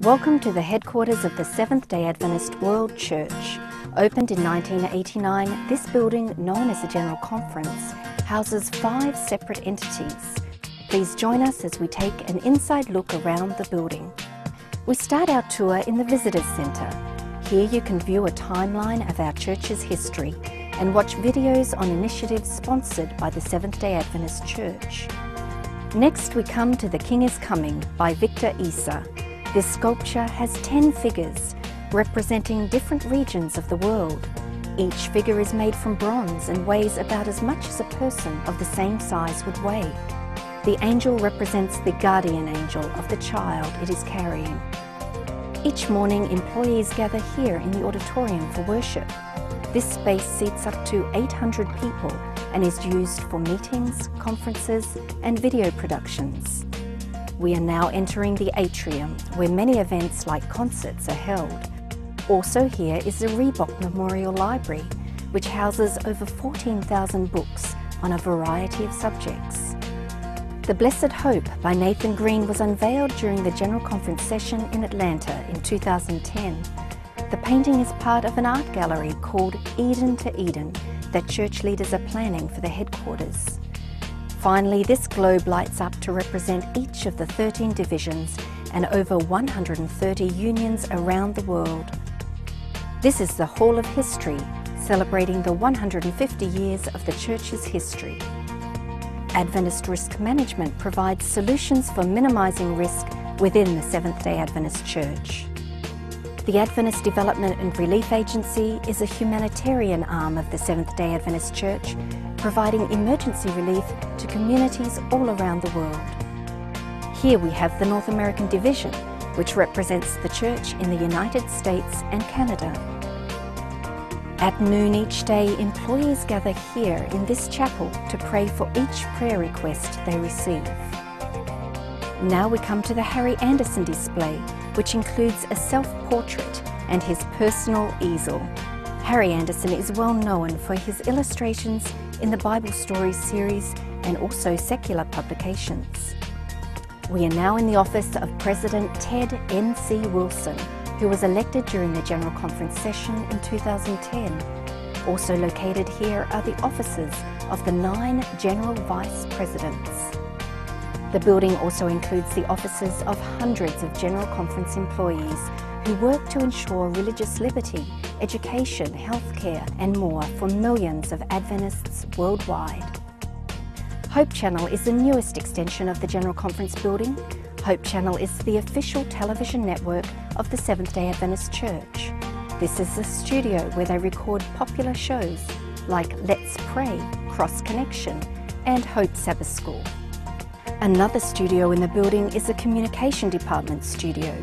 Welcome to the headquarters of the Seventh day Adventist World Church. Opened in 1989, this building, known as the General Conference, houses five separate entities. Please join us as we take an inside look around the building. We start our tour in the Visitors Centre. Here you can view a timeline of our church's history and watch videos on initiatives sponsored by the Seventh day Adventist Church. Next, we come to The King is Coming by Victor Issa. This sculpture has 10 figures representing different regions of the world. Each figure is made from bronze and weighs about as much as a person of the same size would weigh. The angel represents the guardian angel of the child it is carrying. Each morning, employees gather here in the auditorium for worship. This space seats up to 800 people and is used for meetings, conferences, and video productions. We are now entering the atrium, where many events like concerts are held. Also here is the Rebok Memorial Library, which houses over 14,000 books on a variety of subjects. The Blessed Hope by Nathan Greene was unveiled during the General Conference session in Atlanta in 2010. The painting is part of an art gallery called Eden to Eden that church leaders are planning for the headquarters. Finally, this globe lights up to represent each of the 13 divisions and over 130 unions around the world. This is the Hall of History, celebrating the 150 years of the Church's history. Adventist Risk Management provides solutions for minimising risk within the Seventh-day Adventist Church. The Adventist Development and Relief Agency is a humanitarian arm of the Seventh-day Adventist Church providing emergency relief to communities all around the world. Here we have the North American Division, which represents the Church in the United States and Canada. At noon each day, employees gather here in this chapel to pray for each prayer request they receive. Now we come to the Harry Anderson display, which includes a self-portrait and his personal easel. Harry Anderson is well known for his illustrations in the Bible Stories series and also secular publications. We are now in the office of President Ted N.C. Wilson, who was elected during the General Conference session in 2010. Also located here are the offices of the nine General Vice Presidents. The building also includes the offices of hundreds of General Conference employees who work to ensure religious liberty, education, healthcare and more for millions of Adventists worldwide. Hope Channel is the newest extension of the General Conference building. Hope Channel is the official television network of the Seventh-day Adventist Church. This is the studio where they record popular shows like Let's Pray, Cross Connection and Hope Sabbath School. Another studio in the building is the Communication Department studio.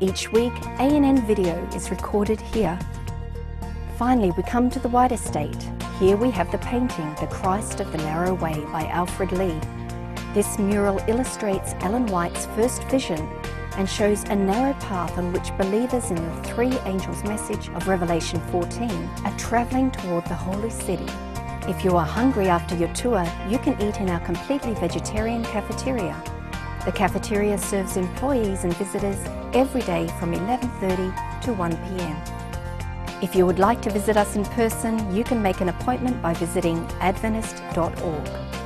Each week, ANN video is recorded here. Finally, we come to the White Estate. Here we have the painting, The Christ of the Narrow Way by Elfred Lee. This mural illustrates Ellen White's first vision and shows a narrow path on which believers in the three angels' message of Revelation 14 are travelling toward the holy city. If you are hungry after your tour, you can eat in our completely vegetarian cafeteria. The cafeteria serves employees and visitors every day from 11.30 to 1 p.m. If you would like to visit us in person, you can make an appointment by visiting adventist.org.